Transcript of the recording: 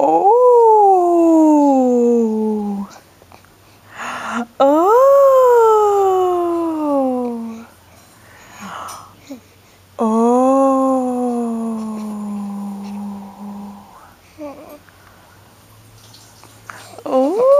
Oh. Oh. Oh. Oh.